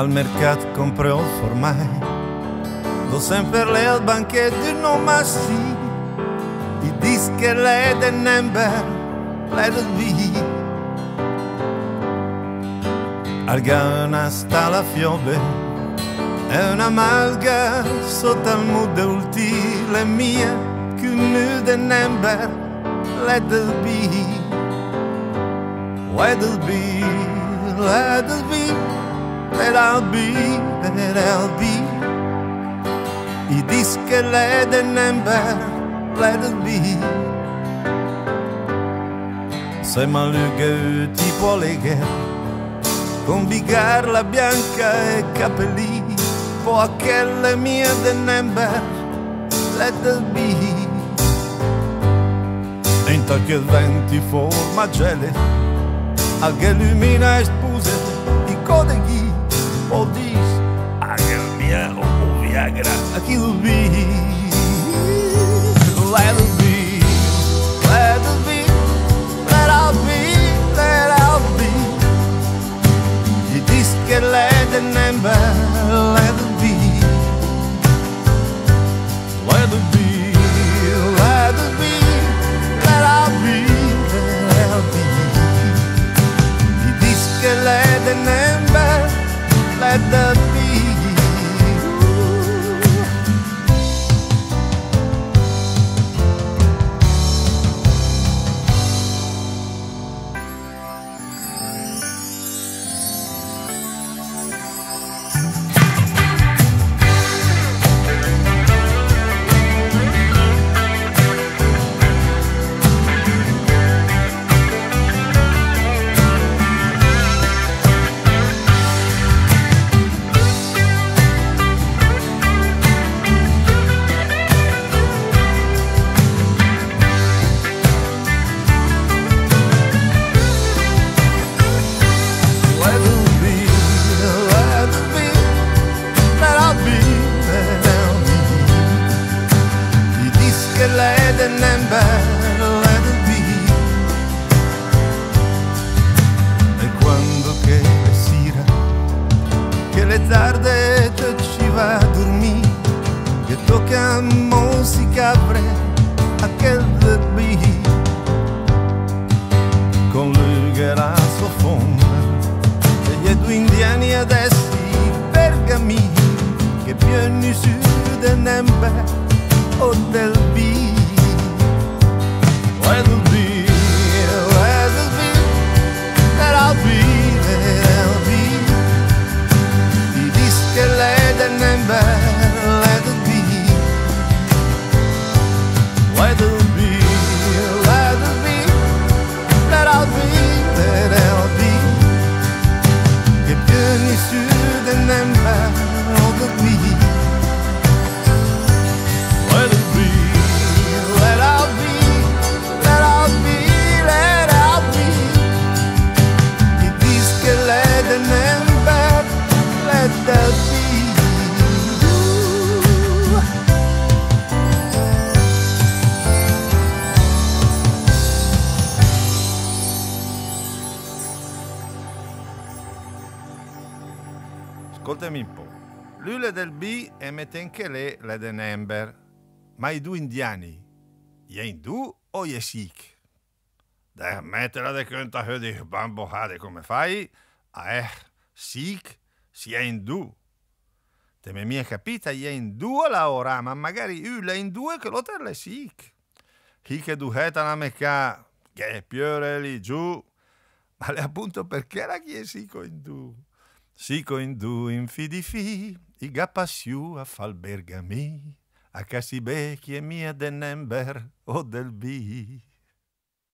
al mercato comprò il formai, lo sempre lei al banchetto non massi, i dischi lei del number, lei del B. Al gana sta la fiove, è una malga sotto il mude ultile mia, che un nude number, lei del B. Let it be, let it be, let I'll be, let I'll be. I dischi let the number, let it be. Se maluga ut i può legare, con bigarla bianca e capelli, può quelle mie the number, let it be. Inta che venti forma gele, al che illumina e spuse o dis a che mia o viagra a chi lo vi. Let it be let it be let I'll be let I'll be i dischi let the number musica apre a quel beat con era soffonda e gli due indiani adesso pergamini che pieni su del nembe o del B Ascoltami un po'. L'ule del B e mette anche lei le del number. Ma i due indiani, gli indù o gli sikh? Dai, mettila di conto che di bambo hade come fai? Ah, eh, sikh, si è indù. Te mi è capita, gli è indù la ora, ma magari u le indù che lo te le sikh. Chi che duheta la mecca, che piore lì giù. Ma le appunto perché la chiesa sico indù? Sico in fidi fi, i gappasiu a fal bergami, a casi becchi e mia del nember o del bi.